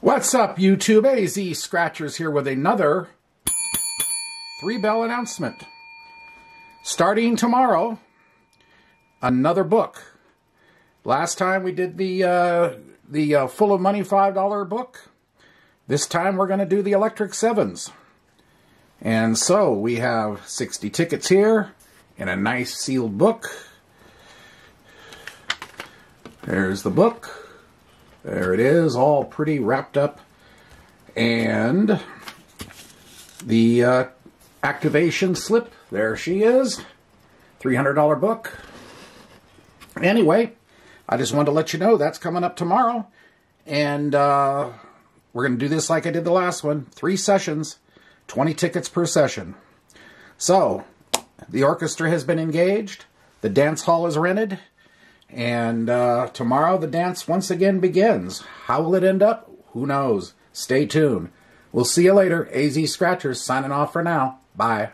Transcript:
What's up, YouTube? AZ Scratchers here with another three bell announcement. Starting tomorrow, another book. Last time we did the uh, the uh, Full of Money $5 book. This time we're going to do the Electric Sevens. And so we have 60 tickets here in a nice sealed book. There's the book. There it is, all pretty wrapped up. And the uh, activation slip, there she is. $300 book. Anyway, I just wanted to let you know that's coming up tomorrow. And uh, we're going to do this like I did the last one. Three sessions, 20 tickets per session. So, the orchestra has been engaged. The dance hall is rented. And uh, tomorrow the dance once again begins. How will it end up? Who knows? Stay tuned. We'll see you later. AZ Scratchers signing off for now. Bye.